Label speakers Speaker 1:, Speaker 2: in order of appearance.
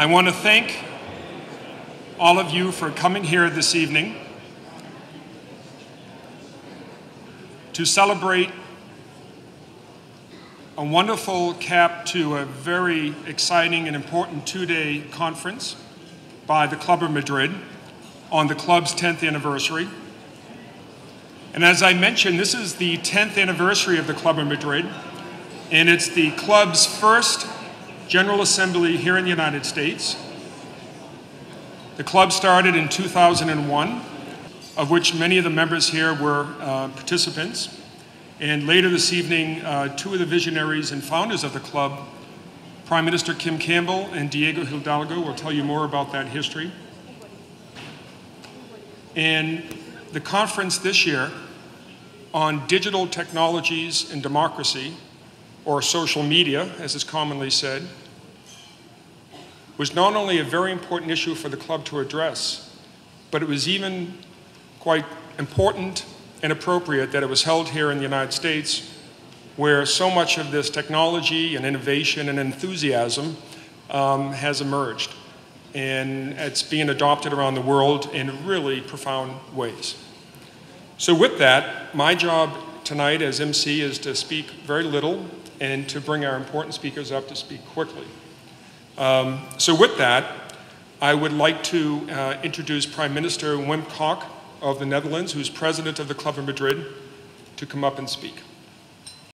Speaker 1: I want to thank all of you for coming here this evening to celebrate a wonderful cap to a very exciting and important two-day conference by the Club of Madrid on the club's 10th anniversary. And as I mentioned, this is the 10th anniversary of the Club of Madrid, and it's the club's first General Assembly here in the United States. The club started in 2001, of which many of the members here were uh, participants. And later this evening, uh, two of the visionaries and founders of the club, Prime Minister Kim Campbell and Diego Hidalgo, will tell you more about that history. And the conference this year on digital technologies and democracy, or social media, as is commonly said, was not only a very important issue for the club to address, but it was even quite important and appropriate that it was held here in the United States, where so much of this technology and innovation and enthusiasm um, has emerged. And it's being adopted around the world in really profound ways. So, with that, my job tonight as MC is to speak very little and to bring our important speakers up to speak quickly. Um, so, with that, I would like to uh, introduce Prime Minister Wim Kok of the Netherlands, who's president of the Club of Madrid, to come up and speak.